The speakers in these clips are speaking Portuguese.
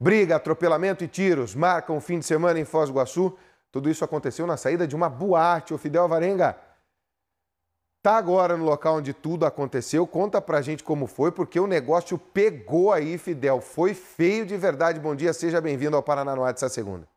Briga, atropelamento e tiros marcam o fim de semana em Foz do Iguaçu. Tudo isso aconteceu na saída de uma boate. O Fidel Varenga tá agora no local onde tudo aconteceu. Conta pra gente como foi, porque o negócio pegou aí, Fidel. Foi feio de verdade. Bom dia, seja bem-vindo ao Paraná no ar dessa segunda.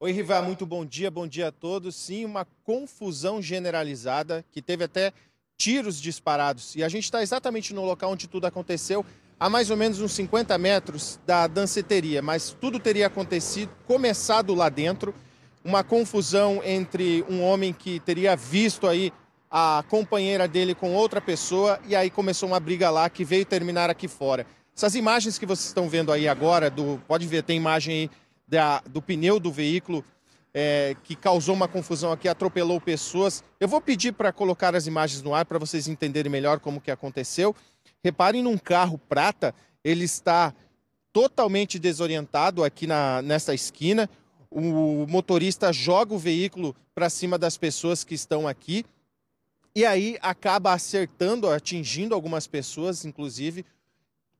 Oi, Riva, muito bom dia, bom dia a todos. Sim, uma confusão generalizada que teve até tiros disparados. E a gente está exatamente no local onde tudo aconteceu, a mais ou menos uns 50 metros da danceteria, mas tudo teria acontecido, começado lá dentro. Uma confusão entre um homem que teria visto aí a companheira dele com outra pessoa e aí começou uma briga lá que veio terminar aqui fora. Essas imagens que vocês estão vendo aí agora, do, pode ver, tem imagem aí da, do pneu do veículo é, que causou uma confusão aqui, atropelou pessoas. Eu vou pedir para colocar as imagens no ar para vocês entenderem melhor como que aconteceu. Reparem num carro prata, ele está totalmente desorientado aqui na, nessa esquina. O motorista joga o veículo para cima das pessoas que estão aqui e aí acaba acertando, atingindo algumas pessoas, inclusive.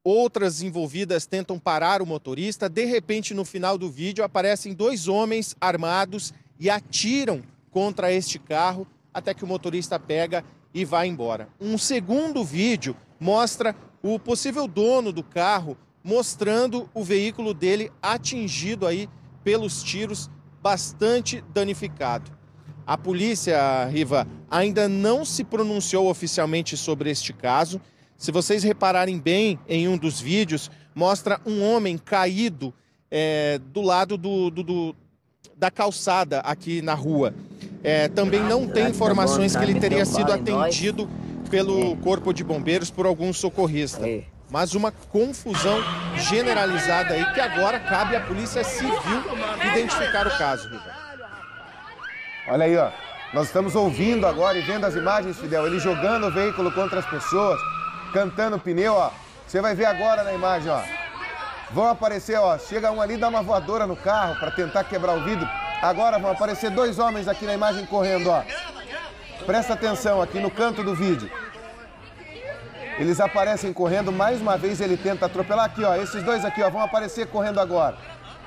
Outras envolvidas tentam parar o motorista. De repente, no final do vídeo, aparecem dois homens armados e atiram contra este carro até que o motorista pega e vai embora. Um segundo vídeo mostra o possível dono do carro mostrando o veículo dele atingido aí pelos tiros, bastante danificado. A polícia, Riva, ainda não se pronunciou oficialmente sobre este caso. Se vocês repararem bem em um dos vídeos, mostra um homem caído é, do lado do, do, do, da calçada aqui na rua. É, também não tem informações que ele teria sido atendido pelo Corpo de Bombeiros por algum socorrista. Mas uma confusão generalizada aí que agora cabe à Polícia Civil identificar o caso, Riva. Olha aí, ó. Nós estamos ouvindo agora e vendo as imagens, Fidel, ele jogando o veículo contra as pessoas cantando pneu, ó. Você vai ver agora na imagem, ó. Vão aparecer, ó. Chega um ali, dá uma voadora no carro para tentar quebrar o vidro. Agora vão aparecer dois homens aqui na imagem correndo, ó. Presta atenção aqui no canto do vídeo. Eles aparecem correndo, mais uma vez ele tenta atropelar aqui, ó. Esses dois aqui, ó, vão aparecer correndo agora.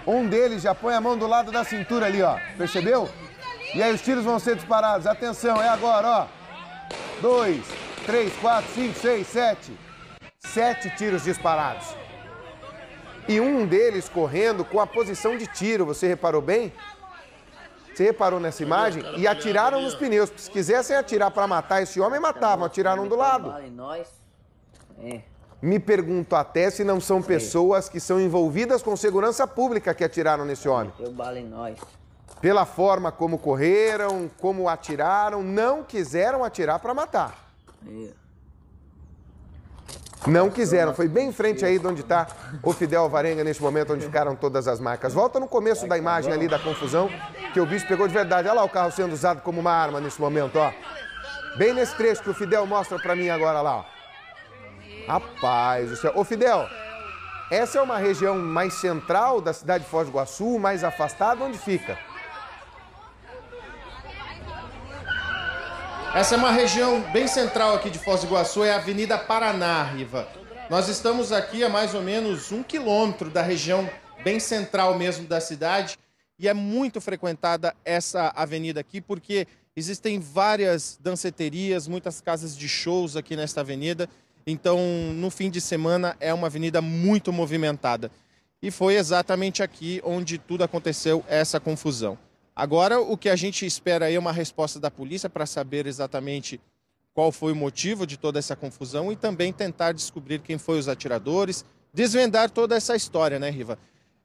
Um deles já põe a mão do lado da cintura ali, ó. Percebeu? E aí os tiros vão ser disparados. Atenção, é agora, ó. Dois, três, quatro, cinco, seis, sete. Sete tiros disparados. E um deles correndo com a posição de tiro, você reparou bem? Você reparou nessa imagem? E atiraram nos pneus. Se quisessem atirar para matar esse homem, matavam, atiraram do lado. É. Me pergunto até se não são pessoas que são envolvidas com segurança pública que atiraram nesse homem. Deu bala em nós. Pela forma como correram, como atiraram, não quiseram atirar para matar. Não quiseram, foi bem em frente aí de onde está o Fidel Varenga neste momento, onde ficaram todas as marcas. Volta no começo da imagem ali da confusão, que o bicho pegou de verdade. Olha lá o carro sendo usado como uma arma nesse momento, ó. Bem nesse trecho que o Fidel mostra para mim agora lá, ó. Rapaz do céu. Ô Fidel, essa é uma região mais central da cidade de Foz do Iguaçu, mais afastada, onde fica? Essa é uma região bem central aqui de Foz do Iguaçu, é a Avenida Paraná, Riva. Nós estamos aqui a mais ou menos um quilômetro da região bem central mesmo da cidade e é muito frequentada essa avenida aqui porque existem várias danceterias, muitas casas de shows aqui nesta avenida. Então, no fim de semana é uma avenida muito movimentada. E foi exatamente aqui onde tudo aconteceu essa confusão. Agora, o que a gente espera aí é uma resposta da polícia para saber exatamente qual foi o motivo de toda essa confusão e também tentar descobrir quem foi os atiradores, desvendar toda essa história, né, Riva?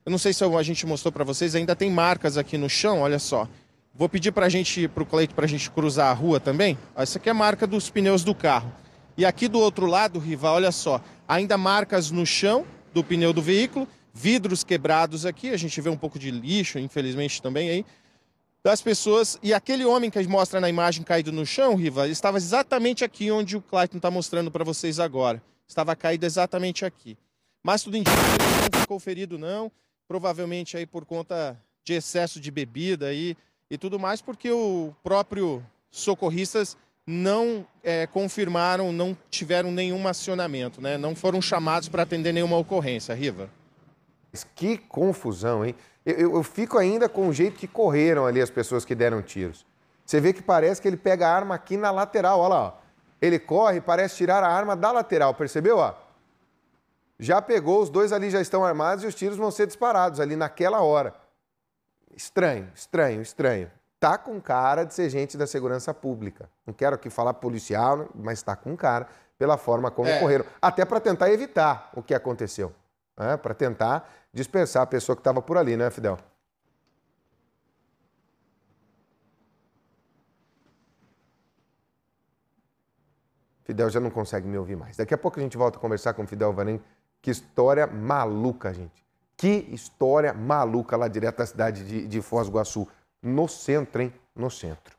Eu não sei se a gente mostrou para vocês, ainda tem marcas aqui no chão, olha só. Vou pedir para o Cleito, para a gente cruzar a rua também. Essa aqui é a marca dos pneus do carro. E aqui do outro lado, Riva, olha só, ainda marcas no chão do pneu do veículo, vidros quebrados aqui, a gente vê um pouco de lixo, infelizmente também aí das pessoas. E aquele homem que mostra na imagem caído no chão, Riva, estava exatamente aqui onde o Clayton está mostrando para vocês agora. Estava caído exatamente aqui. Mas tudo indica que ele não ficou ferido, não. Provavelmente aí por conta de excesso de bebida aí e tudo mais, porque o próprio socorristas não é, confirmaram, não tiveram nenhum acionamento, né? Não foram chamados para atender nenhuma ocorrência, Riva. Que confusão, hein? Eu, eu, eu, fico ainda com o jeito que correram ali as pessoas que deram tiros. Você vê que parece que ele pega a arma aqui na lateral, olha lá. Ó. Ele corre, parece tirar a arma da lateral, percebeu? Ó? Já pegou, os dois ali já estão armados e os tiros vão ser disparados ali naquela hora. Estranho, estranho, estranho tá com cara de ser gente da segurança pública. Não quero aqui falar policial, mas está com cara pela forma como é. correram. Até para tentar evitar o que aconteceu. Né? Para tentar dispersar a pessoa que estava por ali, né, Fidel? Fidel já não consegue me ouvir mais. Daqui a pouco a gente volta a conversar com o Fidel Vanem. Que história maluca, gente. Que história maluca lá direto da cidade de, de Foz do Iguaçu no centro, hein? No centro.